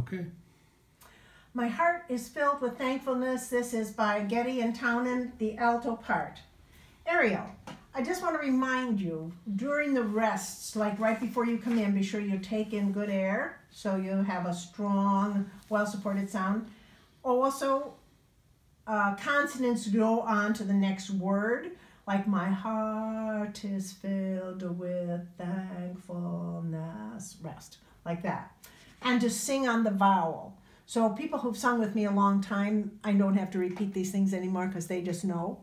Okay. My heart is filled with thankfulness. This is by Getty and Townend, the alto part. Ariel, I just want to remind you during the rests, like right before you come in, be sure you take in good air so you have a strong, well supported sound. Also, uh, consonants go on to the next word, like my heart is filled with thankfulness. Rest, like that. And to sing on the vowel. So people who've sung with me a long time, I don't have to repeat these things anymore because they just know.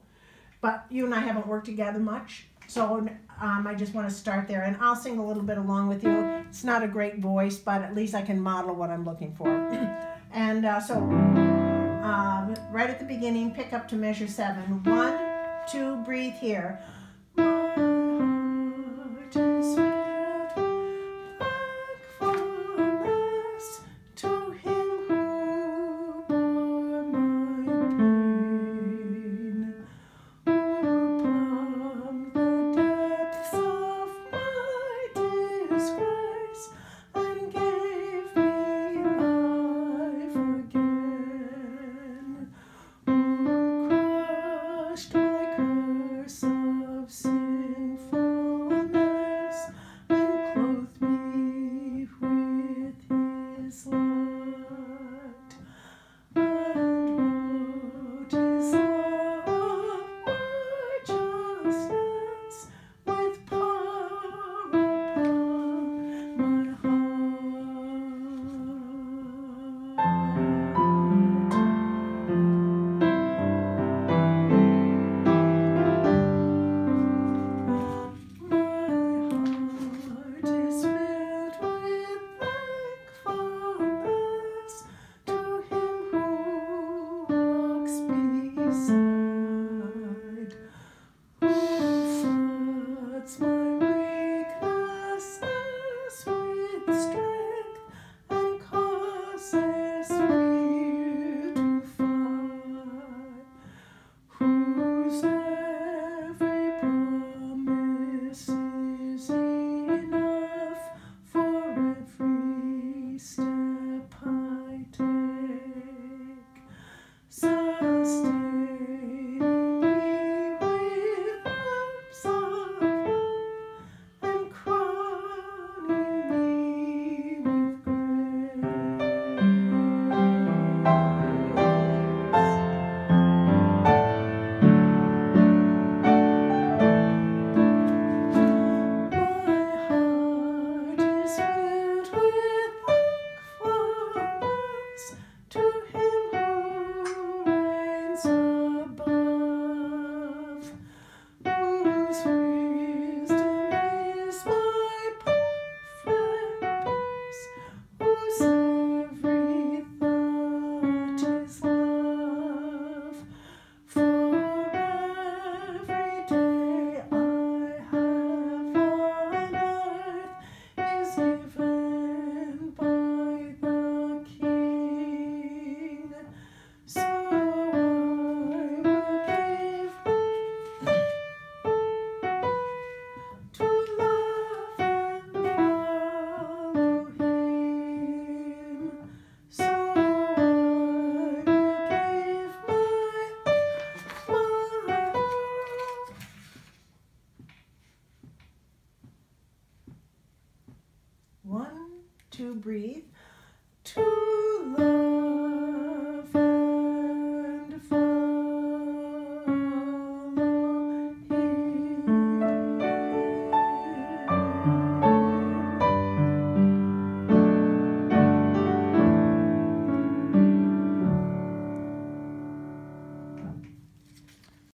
But you and I haven't worked together much, so um, I just want to start there. And I'll sing a little bit along with you. It's not a great voice, but at least I can model what I'm looking for. and uh, so, uh, right at the beginning, pick up to measure seven. One, two, breathe here. To breathe. Love.